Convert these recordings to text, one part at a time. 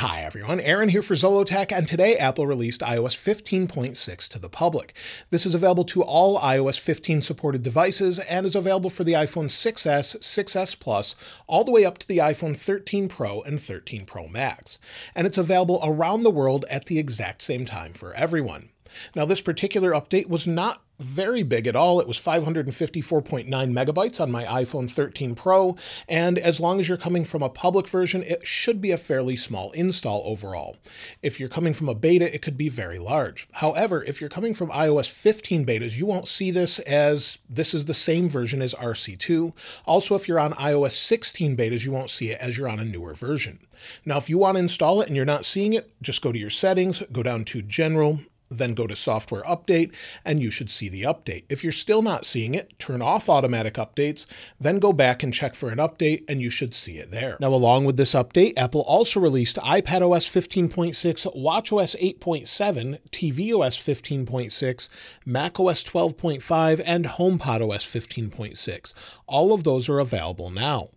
Hi everyone, Aaron here for Zollotech, and today Apple released iOS 15.6 to the public. This is available to all iOS 15 supported devices and is available for the iPhone 6s, 6s Plus, all the way up to the iPhone 13 Pro and 13 Pro Max. And it's available around the world at the exact same time for everyone. Now, this particular update was not very big at all. It was 554.9 megabytes on my iPhone 13 Pro, and as long as you're coming from a public version, it should be a fairly small install overall. If you're coming from a beta, it could be very large. However, if you're coming from iOS 15 betas, you won't see this as this is the same version as RC2. Also, if you're on iOS 16 betas, you won't see it as you're on a newer version. Now, if you want to install it and you're not seeing it, just go to your settings, go down to General, then go to software update and you should see the update. If you're still not seeing it, turn off automatic updates, then go back and check for an update and you should see it there. Now, along with this update, Apple also released iPadOS 15.6, watchOS 8.7, tvOS 15.6, macOS 12.5, and HomePodOS 15.6. All of those are available now.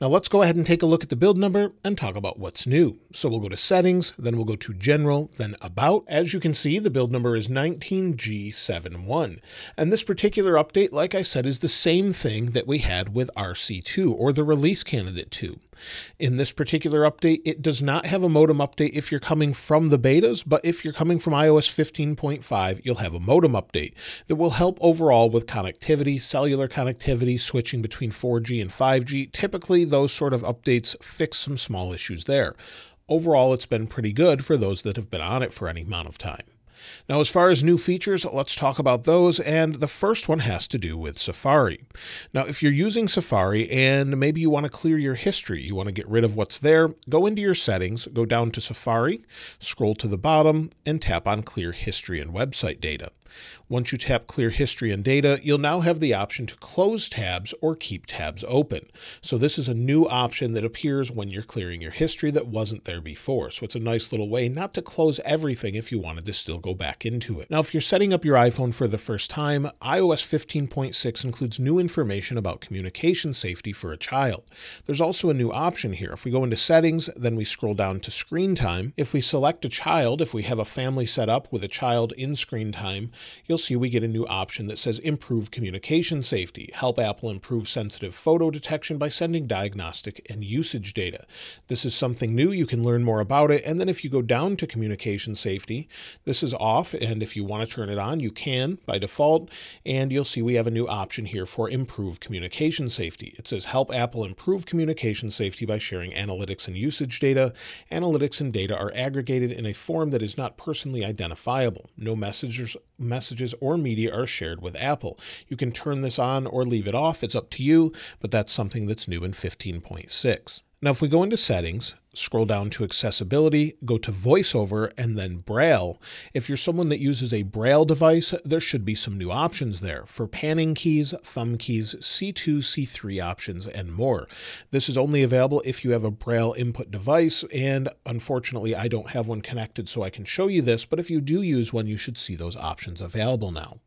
Now let's go ahead and take a look at the build number and talk about what's new. So we'll go to settings, then we'll go to general, then about. As you can see, the build number is 19G71. And this particular update, like I said, is the same thing that we had with RC2 or the release candidate 2. In this particular update, it does not have a modem update if you're coming from the betas, but if you're coming from iOS 15.5, you'll have a modem update that will help overall with connectivity, cellular connectivity, switching between 4G and 5G. Typically, those sort of updates fix some small issues there. Overall, it's been pretty good for those that have been on it for any amount of time. Now, as far as new features, let's talk about those. And the first one has to do with Safari. Now, if you're using Safari and maybe you want to clear your history, you want to get rid of what's there, go into your settings, go down to Safari, scroll to the bottom, and tap on Clear History and Website Data. Once you tap Clear History and Data, you'll now have the option to close tabs or keep tabs open. So this is a new option that appears when you're clearing your history that wasn't there before. So it's a nice little way not to close everything if you wanted to still go back into it. Now, if you're setting up your iPhone for the first time, iOS 15.6 includes new information about communication safety for a child. There's also a new option here. If we go into settings, then we scroll down to screen time. If we select a child, if we have a family set up with a child in screen time, you'll see we get a new option that says improve communication safety, help Apple improve sensitive photo detection by sending diagnostic and usage data. This is something new. You can learn more about it. And then if you go down to communication safety, this is off. And if you want to turn it on, you can by default. And you'll see we have a new option here for improve communication safety. It says help Apple improve communication safety by sharing analytics and usage data. Analytics and data are aggregated in a form that is not personally identifiable. No messages messages or media are shared with Apple. You can turn this on or leave it off, it's up to you, but that's something that's new in 15.6. Now, if we go into settings, scroll down to accessibility, go to voiceover, and then Braille. If you're someone that uses a Braille device, there should be some new options there for panning keys, thumb keys, C2, C3 options, and more. This is only available if you have a Braille input device, and unfortunately, I don't have one connected so I can show you this, but if you do use one, you should see those options available now.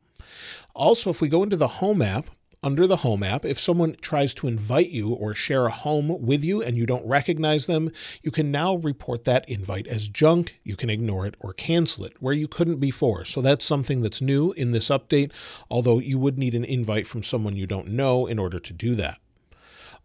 Also, if we go into the Home app, under the Home app, if someone tries to invite you or share a home with you and you don't recognize them, you can now report that invite as junk. You can ignore it or cancel it, where you couldn't before. So that's something that's new in this update, although you would need an invite from someone you don't know in order to do that.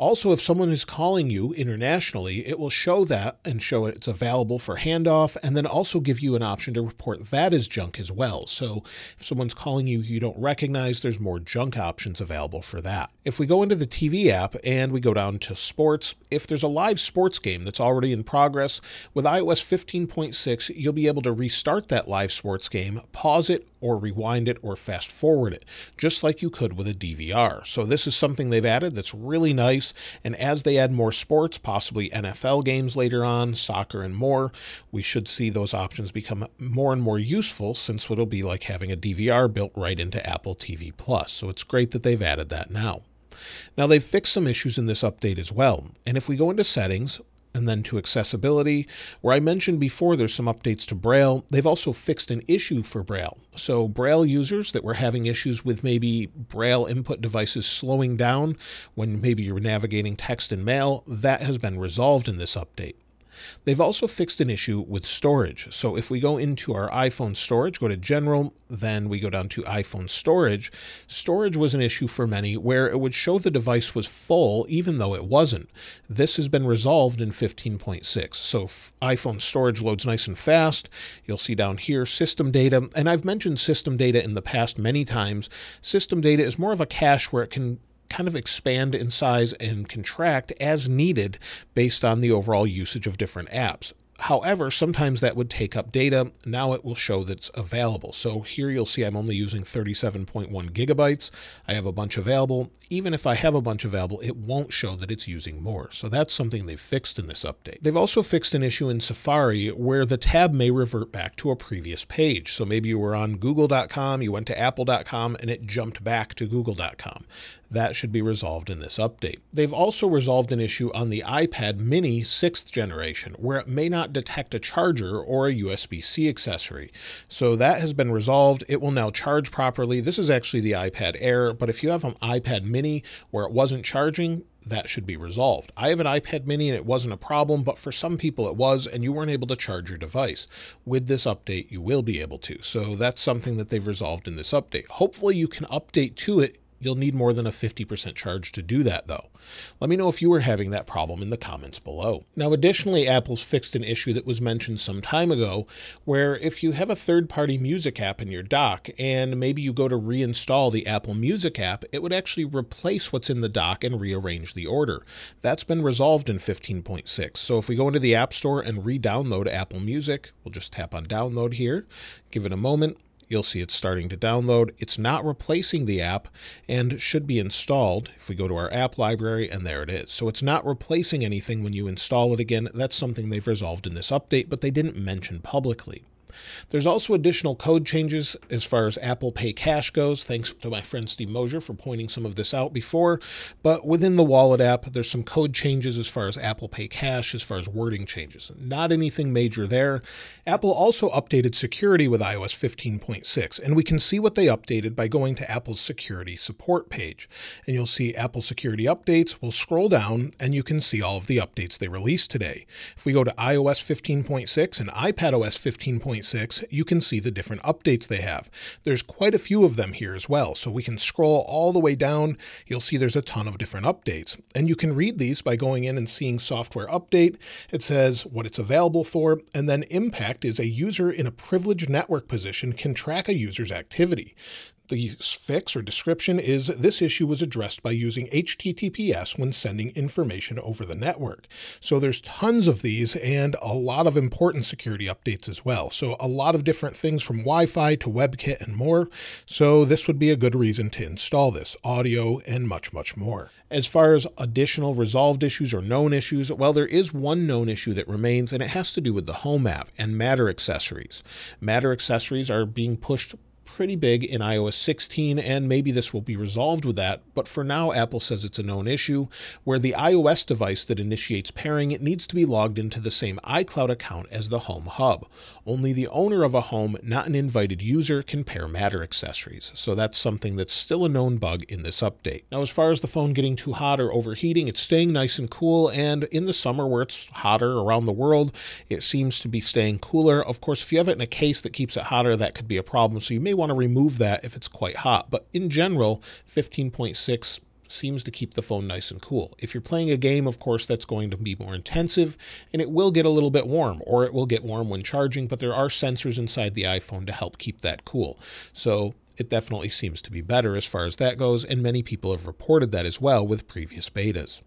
Also, if someone is calling you internationally, it will show that and show it's available for handoff, and then also give you an option to report that as junk as well. So if someone's calling you you don't recognize, there's more junk options available for that. If we go into the TV app and we go down to sports, if there's a live sports game that's already in progress, with iOS 15.6, you'll be able to restart that live sports game, pause it, or rewind it or fast forward it, just like you could with a DVR. So this is something they've added that's really nice. And as they add more sports, possibly NFL games later on, soccer, and more, we should see those options become more and more useful since it'll be like having a DVR built right into Apple TV Plus. So it's great that they've added that now. Now, they've fixed some issues in this update as well. And if we go into settings, and then to accessibility, where I mentioned before there's some updates to Braille. They've also fixed an issue for Braille. So, Braille users that were having issues with maybe Braille input devices slowing down when maybe you're navigating text and mail, that has been resolved in this update. They've also fixed an issue with storage. So if we go into our iPhone storage, go to General, then we go down to iPhone storage. Storage was an issue for many where it would show the device was full even though it wasn't. This has been resolved in 15.6. So iPhone storage loads nice and fast. You'll see down here system data, and I've mentioned system data in the past many times. System data is more of a cache where it can kind of expand in size and contract as needed based on the overall usage of different apps. However, sometimes that would take up data. Now it will show that it's available. So here you'll see I'm only using 37.1 gigabytes. I have a bunch available. Even if I have a bunch available, it won't show that it's using more. So that's something they've fixed in this update. They've also fixed an issue in Safari where the tab may revert back to a previous page. So maybe you were on google.com, you went to apple.com, and it jumped back to google.com. That should be resolved in this update. They've also resolved an issue on the iPad mini 6th generation where it may not detect a charger or a USB C accessory. So that has been resolved. It will now charge properly. This is actually the iPad Air, but if you have an iPad mini where it wasn't charging, that should be resolved. I have an iPad mini and it wasn't a problem, but for some people it was, and you weren't able to charge your device. With this update, you will be able to. So that's something that they've resolved in this update. Hopefully, you can update to it You'll need more than a 50% charge to do that though. Let me know if you were having that problem in the comments below. Now additionally, Apple's fixed an issue that was mentioned some time ago where if you have a third-party music app in your dock and maybe you go to reinstall the Apple Music app, it would actually replace what's in the dock and rearrange the order. That's been resolved in 15.6. So if we go into the App Store and re-download Apple Music, we'll just tap on download here, give it a moment, You'll see it's starting to download. It's not replacing the app and should be installed if we go to our app library, and there it is. So it's not replacing anything when you install it again. That's something they've resolved in this update, but they didn't mention publicly. There's also additional code changes as far as Apple Pay Cash goes. Thanks to my friend Steve Moser for pointing some of this out before. But within the Wallet app, there's some code changes as far as Apple Pay Cash, as far as wording changes. Not anything major there. Apple also updated security with iOS 15.6, and we can see what they updated by going to Apple's security support page. And you'll see Apple security updates. We'll scroll down and you can see all of the updates they released today. If we go to iOS 15.6 and iPadOS 15.6, you can see the different updates they have. There's quite a few of them here as well, so we can scroll all the way down. You'll see there's a ton of different updates. And you can read these by going in and seeing software update. It says what it's available for, and then impact is a user in a privileged network position can track a user's activity. The fix or description is this issue was addressed by using HTTPS when sending information over the network. So there's tons of these and a lot of important security updates as well. So a lot of different things from Wi-Fi to WebKit and more. So this would be a good reason to install this, audio and much, much more. As far as additional resolved issues or known issues, well, there is one known issue that remains, and it has to do with the Home app and Matter accessories. Matter accessories are being pushed pretty big in iOS 16, and maybe this will be resolved with that. But for now, Apple says it's a known issue where the iOS device that initiates pairing it needs to be logged into the same iCloud account as the Home Hub. Only the owner of a home, not an invited user, can pair Matter accessories. So that's something that's still a known bug in this update. Now, as far as the phone getting too hot or overheating, it's staying nice and cool. And in the summer where it's hotter around the world, it seems to be staying cooler. Of course, if you have it in a case that keeps it hotter, that could be a problem. So you may want to remove that if it's quite hot. But in general, 15.6 seems to keep the phone nice and cool. If you're playing a game, of course, that's going to be more intensive and it will get a little bit warm or it will get warm when charging, but there are sensors inside the iPhone to help keep that cool. So it definitely seems to be better as far as that goes, and many people have reported that as well with previous betas.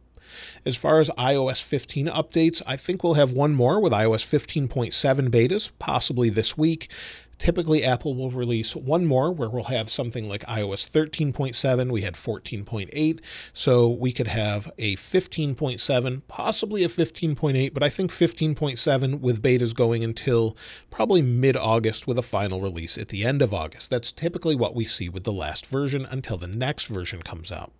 As far as iOS 15 updates, I think we'll have one more with iOS 15.7 betas, possibly this week. Typically, Apple will release one more where we'll have something like iOS 13.7. We had 14.8. So we could have a 15.7, possibly a 15.8, but I think 15.7 with betas going until probably mid August with a final release at the end of August. That's typically what we see with the last version until the next version comes out.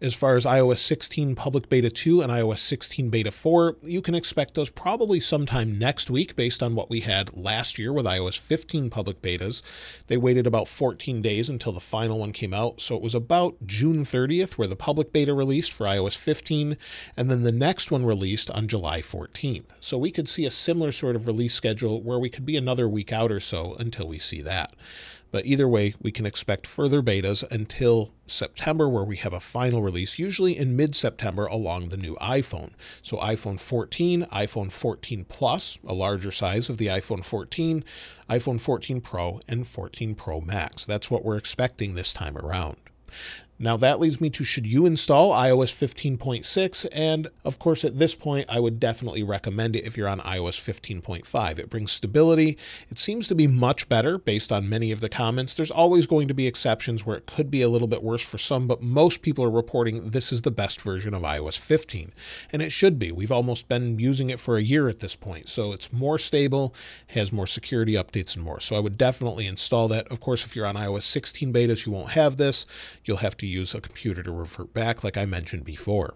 As far as iOS 16 Public Beta 2 and iOS 16 Beta 4, you can expect those probably sometime next week based on what we had last year with iOS 15 public betas. They waited about 14 days until the final one came out, so it was about June 30th where the public beta released for iOS 15, and then the next one released on July 14th. So we could see a similar sort of release schedule where we could be another week out or so until we see that. But either way, we can expect further betas until September, where we have a final release, usually in mid September, along the new iPhone. So, iPhone 14, iPhone 14 Plus, a larger size of the iPhone 14, iPhone 14 Pro, and 14 Pro Max. That's what we're expecting this time around. Now that leads me to should you install iOS 15.6? And of course, at this point, I would definitely recommend it if you're on iOS 15.5. It brings stability. It seems to be much better based on many of the comments. There's always going to be exceptions where it could be a little bit worse for some, but most people are reporting this is the best version of iOS 15. And it should be. We've almost been using it for a year at this point. So it's more stable, has more security updates and more. So I would definitely install that. Of course, if you're on iOS 16 betas, you won't have this. You'll have to use a computer to revert back, like I mentioned before.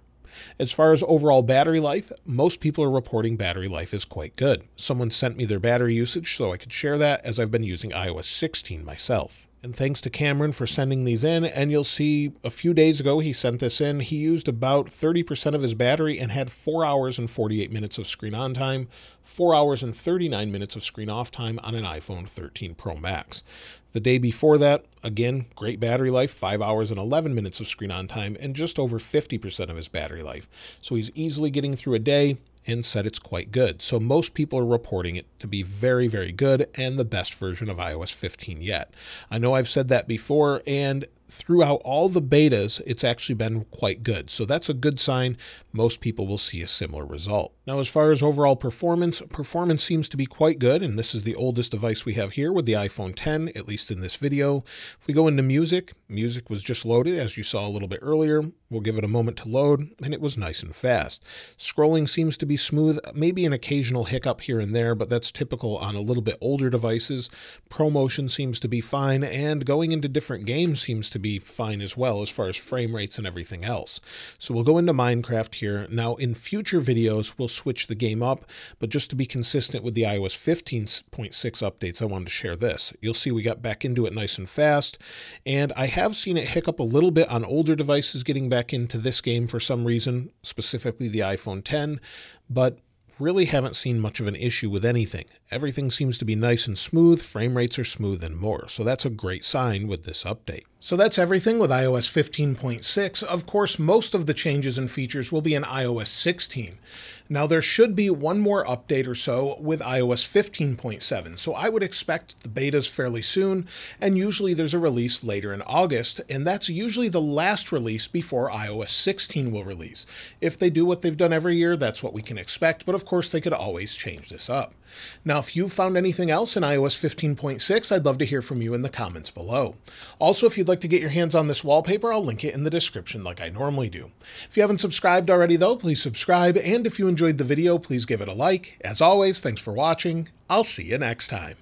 As far as overall battery life, most people are reporting battery life is quite good. Someone sent me their battery usage so I could share that as I've been using iOS 16 myself. And thanks to Cameron for sending these in. And you'll see a few days ago he sent this in. He used about 30% of his battery and had 4 hours and 48 minutes of screen on time, 4 hours and 39 minutes of screen off time on an iPhone 13 Pro Max. The day before that, again, great battery life, 5 hours and 11 minutes of screen on time, and just over 50% of his battery life. So he's easily getting through a day and said it's quite good. So most people are reporting it to be very, very good and the best version of iOS 15 yet. I know I've said that before, and throughout all the betas, it's actually been quite good. So that's a good sign. Most people will see a similar result. Now, as far as overall performance, performance seems to be quite good, and this is the oldest device we have here with the iPhone 10, at least in this video. If we go into music, music was just loaded, as you saw a little bit earlier. We'll give it a moment to load, and it was nice and fast. Scrolling seems to be smooth, maybe an occasional hiccup here and there, but that's typical on a little bit older devices. ProMotion seems to be fine, and going into different games seems to be fine as well as far as frame rates and everything else. So we'll go into Minecraft here. Now in future videos, we'll switch the game up, but just to be consistent with the iOS 15.6 updates, I wanted to share this. You'll see we got back into it nice and fast, and I have seen it hiccup a little bit on older devices getting back into this game for some reason, specifically the iPhone 10, but really haven't seen much of an issue with anything. Everything seems to be nice and smooth, frame rates are smooth and more, so that's a great sign with this update. So that's everything with iOS 15.6. Of course, most of the changes and features will be in iOS 16. Now, there should be one more update or so with iOS 15.7, so I would expect the betas fairly soon, and usually there's a release later in August, and that's usually the last release before iOS 16 will release. If they do what they've done every year, that's what we can expect, but of course they could always change this up. Now, if you've found anything else in iOS 15.6, I'd love to hear from you in the comments below. Also, if you'd like to get your hands on this wallpaper, I'll link it in the description like I normally do. If you haven't subscribed already, though, please subscribe, and if you enjoyed the video, please give it a like. As always, thanks for watching. I'll see you next time.